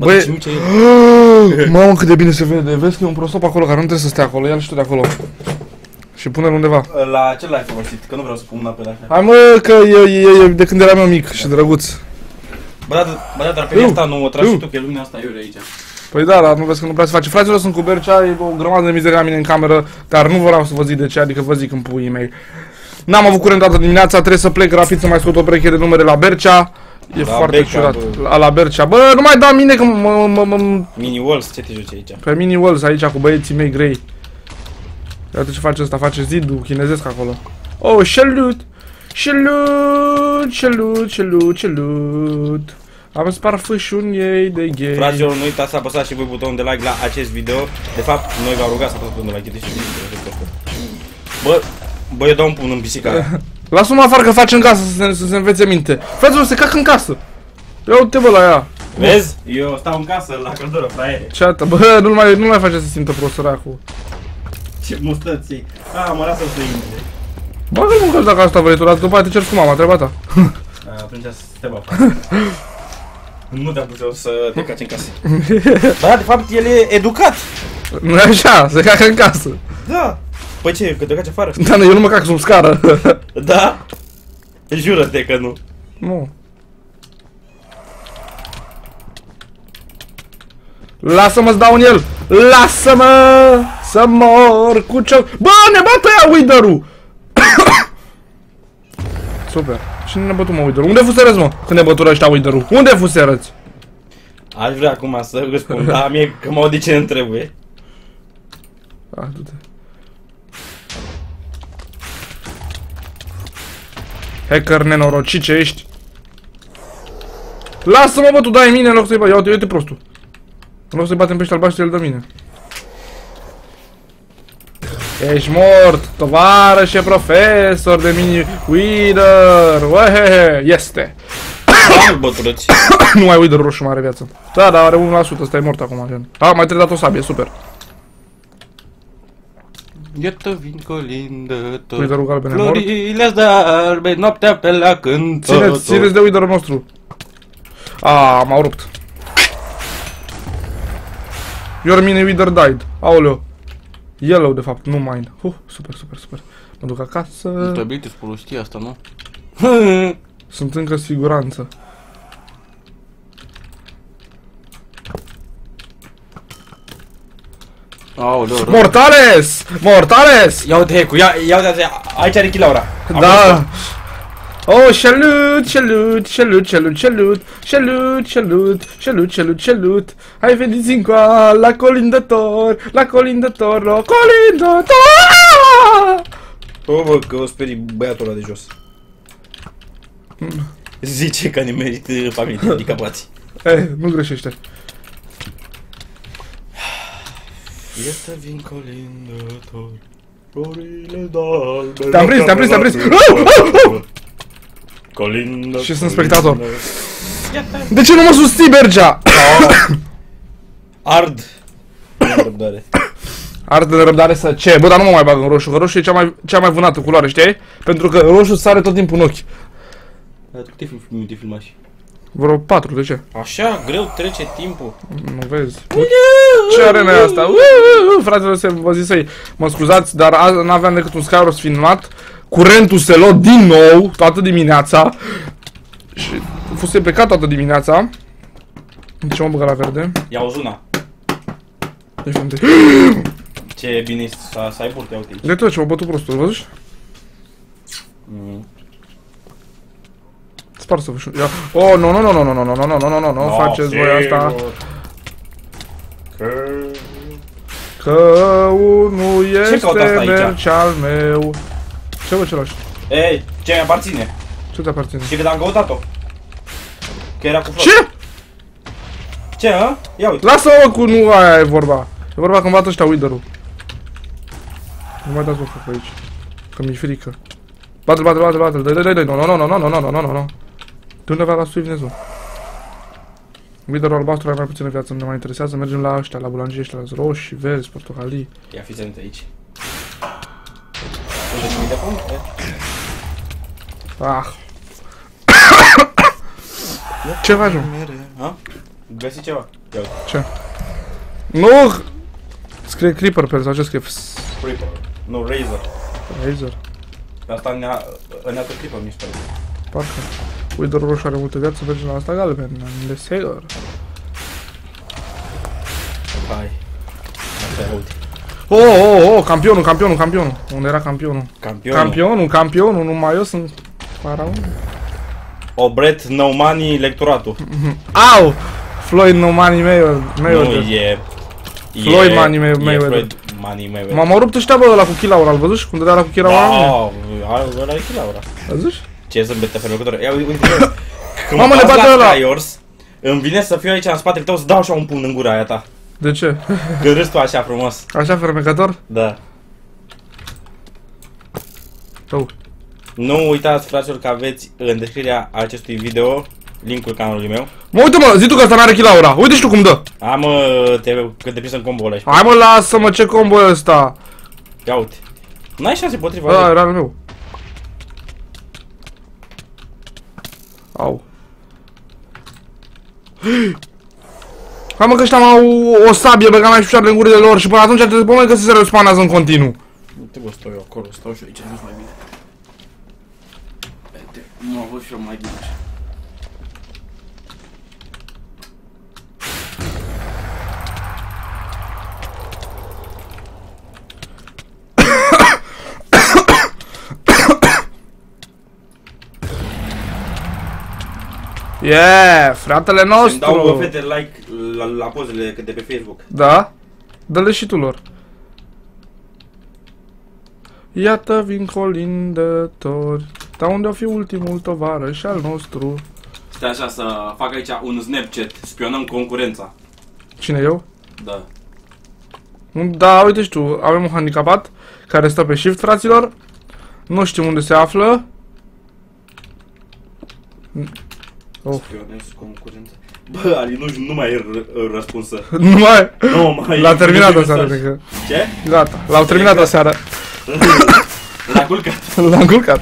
Bă, Băi- ce mici e. Mamă, cât de bine se vede. Vezi că e un prostop acolo care nu trebuie să stea acolo. Ia-l și tu de acolo. Și pune-l undeva. La ce l-ai folosit? Că nu vreau să pun mâna pe la așa. Hai mă, că e, e, e de când eram eu mic și drăguț. Bă, da, bă, da, dar pe Eu. asta nu o tragi Eu. și tu, că e lumina asta iure aici. Păi da, dar nu vezi că nu prea se face. Fraților, sunt cu Bercea, e o grămadă de mizerie la mine în cameră, dar nu vreau să vă zic de ce, adică vă zic în puii mei. N-am avut curent toată dimineața, trebuie să plec rapid să mai scot o pereche de numere la Bercea. E La foarte Bercea, ciudat. bă. La, la Bercea. Bă, nu mai da mine că mă, mă, mă, Mini Walls, ce te joci aici? pe mini walls aici cu băieții mei grei. Iată ce face ăsta, face zidul chinezesc acolo. Oh, șelut! Șelut, șelut, șelut, șelut. Am spart fâșuni ei de gay. Fraților, nu uitați să apăsați și voi butonul de like la acest video. De fapt, noi v-am rugat să apăsați butonul de like, e și video. Bă, bă, eu dau un pumn în pisica aia. Lasă-mă afară că face în casă să se, să se învețe minte. Fraților, se cacă în casă. Ia uite bă la ea. Vezi? Eu stau în casă la căldură, fraiere. Ce atât, bă, nu mai, nu mai face să simtă prost săracul. Ce mustății. A, mă lasă să intre. Bagă-l mă dacă asta vrei tu, dar după aia te ceri cu mama, treaba ta. A, Atunci să te bag. Nu te-am pus eu să te caci în casă. Da, de fapt, el e educat. Nu e așa, se cacă în casă. Da. Păi ce, că te caci afară? Da, nu, eu nu mă cac sub scară. Da? Jură-te că nu. nu. Lasă-mă să dau în el! Lasă-mă să mor cu ce... Bă, ne bată ea Wither-ul! Super. Cine ne bătu mă Wither-ul? Unde fuserăți mă? Când ne bătură ăștia Wither-ul? Unde fuserăți? Aș vrea acum să răspund, dar mie că mă de ce îmi trebuie. Ah, du-te. Hacker nenorocit ce ești. Lasă-mă bă, tu dai mine în loc să-i bagi. Ia uite, uite prostul. În loc să-i batem pe ăștia albaștri, el dă mine. Ești mort, tovarășe profesor de mini Wither. Uehehe, este. Am băturăți. nu mai Wither roșu mai are viață. Da, dar are 1%, stai mort acum, gen. Ah, mai trebuie dat o sabie, super. Iată vin colindător Wither-ul galben e mort. Florile albe, noaptea pe la cânt Țineți, țineți de Wither-ul nostru. A, m-au rupt. Your mini Wither died. Aoleo. Yellow, de fapt, nu mine. Uh, super, super, super. Mă duc acasă. Trebuie să știi asta, nu? Sunt încă siguranță. Aoleu, rău. Mortales! Mortales! Ia uite Hecu, ia, ia uite, aici are Chilaura Da! Oh, salut, salut, salut, salut, salut, salut, salut, salut, salut, salut. Hai veniți încoa la colindător, la colindător, la colindător! O, bă, că o sperii băiatul ăla de jos Zice că ne merită familie de handicapați Eh, nu greșește. Iată vin colindător Florile d'albe Te-am prins, te-am prins, te-am prins. Colindător Și sunt spectator. Iată De ce nu mă susții, Bergea? Ard Nu răbdare Arde de răbdare să... Ce? Bă, dar nu mă mai bag în roșu, că roșu e cea mai, cea mai vânată culoare, știi? Pentru că roșu sare tot timpul în ochi. Dar tu câte filme te filmași? Vreo patru, de ce? Așa, greu trece timpul Nu vezi? Ce arena e asta? Uuu, Fratele, se vă zic să-i mă scuzați, dar azi n-aveam decât un Skyros filmat. Curentul se lua din nou, toată dimineața. Și fusese plecat toată dimineața. De ce mă băga la verde? Ia o zuna Deci, unde? Ce bine să, să ai burte, ia uite aici De tot ce mă bătu prostul, văzuși? mm. Spar să vă Ia. Oh, nu, nu, nu, nu, nu, nu, nu, nu, nu, nu, nu, nu, nu, faceți voi asta. Că... Că unul este caută asta aici? merci al meu. Ce vă ce lași? Ei, ce mi aparține? Ce te aparține? Și când am căutat-o Că era cu flori Ce? Ce, hă? Ia uite Lasă-mă cu nu aia e vorba. E vorba că îmi bată ăștia Wither-ul. Nu mai dați mă foc aici. Că mi-e frică. Bate-l, bate-l, bate-l, bate-l. Dai, dai, dai, dai. Nu, nu, nu, nu, nu, nu, nu, nu, nu, nu. De undeva la Swiftness, mă. Wither-ul albastru are mai puțină viață, nu ne mai interesează. Mergem la ăștia, la bulangii ăștia, la roșii, verzi, portocalii. Ia fiți atent aici Unde și de acum? Ah. Ce faci, mă? Ha? Găsi ceva. Ia uite. Ce? Nu! Scrie Creeper pe el sau ce scrie? Fs- Creeper. Nu, Razer. Razer. Asta ne-a... Ne-a tot Creeper, mi se pare. Parcă. Wither roșu are multă viață, merge la asta galben. Desigur. Hai. Asta e, uite. Oh, oh, oh, campionul, campionul, campionul. Unde era campionul? Campionul. Campionul, campionul, numai eu sunt faraon. Obret Naumani lectoratul. Au! Floyd no money Mayweather. Nu, Mayweather. e... Floyd e- Money May- e Mayweather. Floyd Money Mayweather. M-am rupt ăștia bă ăla cu Kilaura, l văzut și cum dădea la cu Kilaura? Da, ai- ăla e Chilaura. Văzut? Ce zâmbete fermecătoare. Ia uite, uite. Când Mamă, mă ne bag bate la ăla. Skyors, îmi vine să fiu aici în spatele tău să dau așa un pumn în gura aia ta. De ce? Când râzi tu așa frumos. Așa fermecător? Da. Tău. Nu uitați, fraților, că aveți în descrierea acestui video linkul canalului meu. Mă uite mă, zi tu că ăsta n-are Kilaura. Uite și tu cum dă. Am uh, te, cât de prins în combo ăla și Hai mă, lasă-mă, ce combo e ăsta? Ia uite. N-ai șanse potriva Da, lui. era al meu. Au. Hai mă că ăștia au o sabie pe care mai și picioarele în gurile lor și până atunci trebuie să că se respanează în continuu. Uite bă, stau eu acolo, stau și eu aici, nu mai bine. Uite, mă văd și eu mai bine așa. Yeah, fratele Îmi dau nostru. fete like la, la pozele de pe Facebook. Da? Dă-le și tu lor. Iată vin colindători, dar unde o fi ultimul tovarăș al nostru? Stai așa să fac aici un Snapchat, spionăm concurența. Cine eu? Da. Da, uite și tu, avem un handicapat care stă pe shift, fraților. Nu știm unde se află. Oh. Spionez concurența. Bă, Ali, nu, nu mai e r- răspunsă. Nu mai... Nu mai L-a terminat nu o seară, mesaj. cred că. Ce? Gata, l-au terminat o seară. L-a culcat. L-am culcat.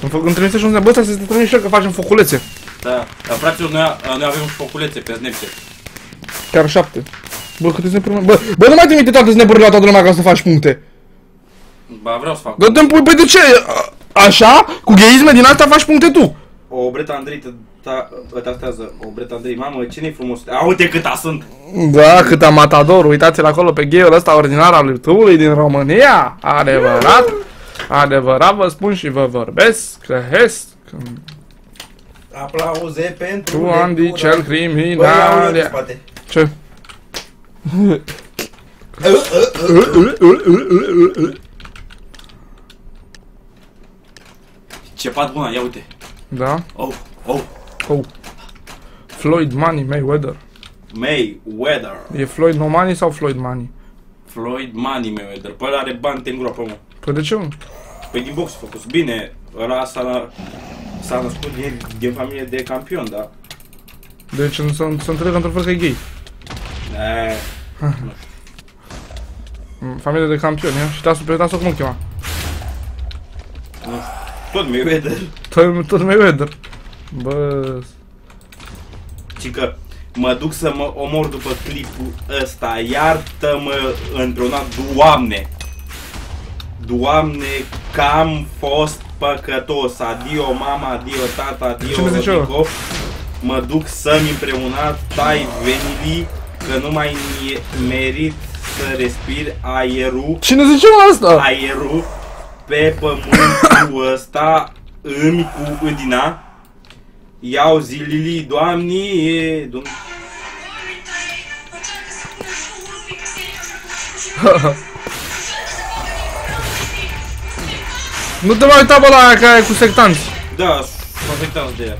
Îmi făc- îmi trimise și un semn, bă, stai să te trimis și eu că facem foculețe. Da. Dar, fraților, noi, noi avem și foculețe pe Snapchat. Chiar șapte. Bă, câte snapuri Bă, bă, nu mai trimite toate snapurile la toată lumea ca să faci puncte. Ba, vreau să fac. Dă-te-mi pui, păi de ce? A- Așa? Cu gheisme din asta faci puncte tu. O Breta Andrei te ta, tastează. O Breta Andrei, mamă, cine-i frumos? A, uite câta sunt! Da, cât am matador, uitați-l acolo pe gheul ăsta ordinar al YouTube din România. Adevărat, adevărat vă spun și vă vorbesc că hesc. Aplauze pentru Tu, Andy, lectura. cel Băi, ia criminal. unul în spate. Ce? Ce pat bună, ia uite. Da? Oh, oh. Oh. Floyd Money Mayweather. May Weather. E Floyd No Money sau Floyd Money? Floyd Money Mayweather. Păi ăla are bani te îngroapă, mă. Păi de ce? mă? Păi din box focus. Bine, ăla s-a, s-a născut din, din familie de campion, da? Deci să să înțeleg într-un fel că e gay. E, Mm, Familie de campioni, ia? Și tasul pe tasul cum îl chema? nu știu. Tot Mayweather. Tot, tot Mayweather. Bă... Ci că mă duc să mă omor după clipul ăsta. Iartă-mă într-una, Doamne! Doamne, că am fost păcătos. Adio mama, adio tata, adio Ce ne zice Rodico. Mă duc să-mi împreunat tai venili că nu mai mi- merit să respir aerul, Cine zice mă asta? aerul pe pământul ăsta îmi cu îndina. Iau zilili, doamni, domn... Nu te mai uita bă la aia care e cu sectanți. Da, sunt afectați de ea.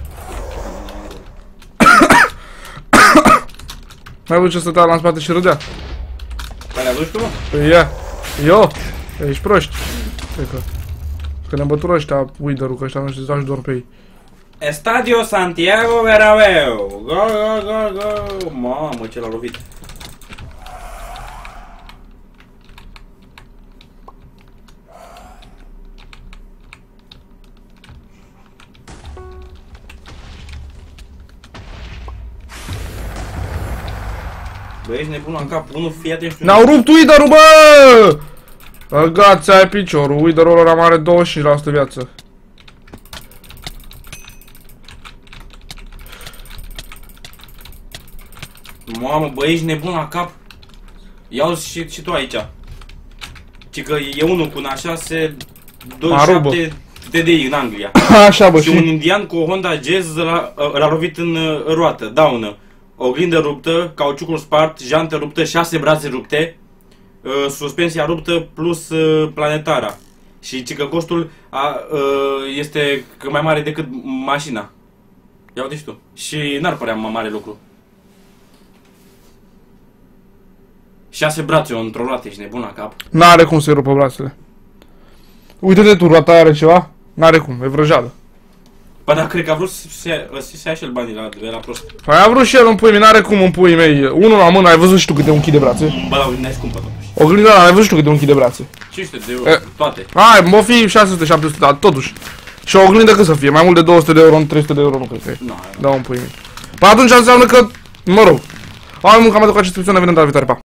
Mai văd ce stătea la în spate și râdea. Care a văzut tu, mă? Păi ia. Eu? Ești proști. Cred că. Că ne bătură ăștia Wither-ul, că ăștia nu știu să doar pe ei. Estadio Santiago Bernabeu. Go, go, go, go. Mamă, ce l-a lovit. Bă, ești nebun la cap. Unul, fii atent, știu. Ne-au rupt Wither-ul, bă! Băgați ai piciorul, Wither-ul ăla mai are 25% viață. Mamă, bă, ești nebun la cap. Ia și, și tu aici. Ci că e unul cu una 6, Arubă. 27 TDI în Anglia. Așa, bă, și un și... indian cu o Honda Jazz l-a, l-a lovit în uh, roată, daună. Oglindă ruptă, cauciucul spart, jantă ruptă, șase brațe rupte, uh, suspensia ruptă plus uh, planetara. Și ci că costul a, uh, este că mai mare decât mașina. Ia uite și tu. Și n-ar părea mai mare lucru. Șase brațe într-o roată, ești nebun la cap. N-are cum să-i rupă brațele. Uite-te tu, roata are ceva? N-are cum, e vrăjeală. Bă, dar cred că a vrut să se ia, să se ia și el banii la, de la prost. Păi a vrut și el în pui mei, n-are cum în pui mei. Unul la mână, ai văzut și tu câte unchi de brațe? Bă, dar ne scumpă totuși. Oglinda ăla, ai văzut și tu câte unchi de brațe? 500 de euro, E. toate. Hai, mă fi 600-700, dar totuși. Și o oglindă cât să fie? Mai mult de 200 de euro, în 300 de euro, nu cred că e. Nu, Da, un pui mei. Păi atunci înseamnă că, mă rog. Hai mă, că am aducat acest episod, ne vedem data viitoare, pa.